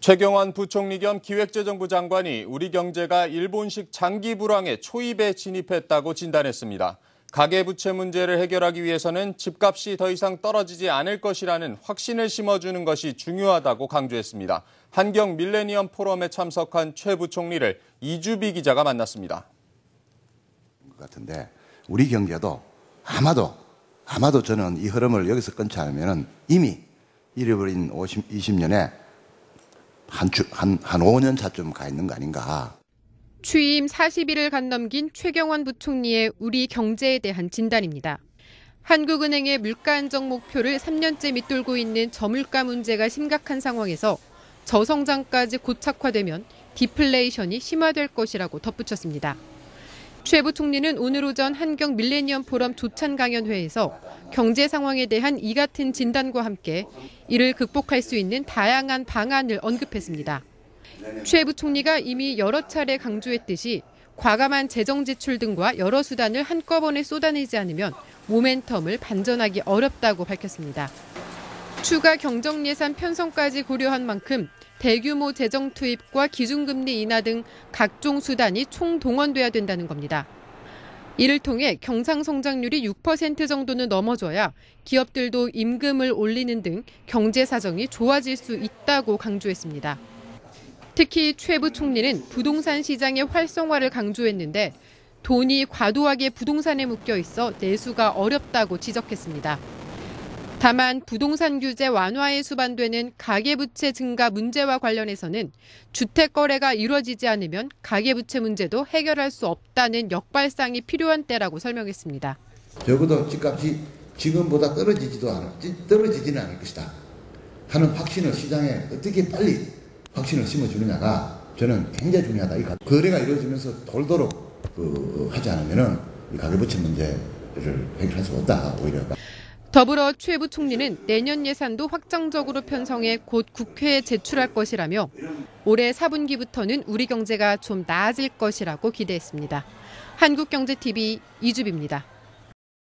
최경환 부총리 겸 기획재정부 장관이 우리 경제가 일본식 장기 불황의 초입에 진입했다고 진단했습니다. 가계부채 문제를 해결하기 위해서는 집값이 더 이상 떨어지지 않을 것이라는 확신을 심어주는 것이 중요하다고 강조했습니다. 한경 밀레니엄 포럼에 참석한 최 부총리를 이주비 기자가 만났습니다. 같은데 우리 경제도 아마도 아마도 저는 이 흐름을 여기서 끊지 않으면 이미 잃어버린 50, 20년에 한, 주, 한, 한 5년 차쯤 가 있는 거 아닌가. 취임 40일을 간 넘긴 최경환 부총리의 우리 경제에 대한 진단입니다. 한국은행의 물가 안정 목표를 3년째 밑돌고 있는 저물가 문제가 심각한 상황에서 저성장까지 고착화되면 디플레이션이 심화될 것이라고 덧붙였습니다. 최 부총리는 오늘 오전 한경 밀레니엄 포럼 조찬 강연회에서 경제 상황에 대한 이 같은 진단과 함께 이를 극복할 수 있는 다양한 방안을 언급했습니다. 최 부총리가 이미 여러 차례 강조했듯이 과감한 재정 지출 등과 여러 수단을 한꺼번에 쏟아내지 않으면 모멘텀을 반전하기 어렵다고 밝혔습니다. 추가 경정 예산 편성까지 고려한 만큼 대규모 재정 투입과 기준금리 인하 등 각종 수단이 총동원돼야 된다는 겁니다. 이를 통해 경상 성장률이 6% 정도는 넘어져야 기업들도 임금을 올리는 등 경제 사정이 좋아질 수 있다고 강조했습니다. 특히 최 부총리는 부동산 시장의 활성화를 강조했는데 돈이 과도하게 부동산에 묶여 있어 내수가 어렵다고 지적했습니다. 다만 부동산 규제 완화에 수반되는 가계부채 증가 문제와 관련해서는 주택 거래가 이루어지지 않으면 가계부채 문제도 해결할 수 없다는 역발상이 필요한 때라고 설명했습니다. 적어도 집값이 지금보다 떨어지지도 않을, 떨어지지는 않을 것이다. 하는 확신을 시장에 어떻게 빨리 확신을 심어주느냐가 저는 굉장히 중요하다. 이 거래가 이루어지면서 돌도록 그 하지 않으면은 이 가계부채 문제를 해결할 수 없다. 오히려. 더불어 최 부총리는 내년 예산도 확정적으로 편성해 곧 국회에 제출할 것이라며 올해 4분기부터는 우리 경제가 좀 나아질 것이라고 기대했습니다. 한국경제TV 이주비입니다.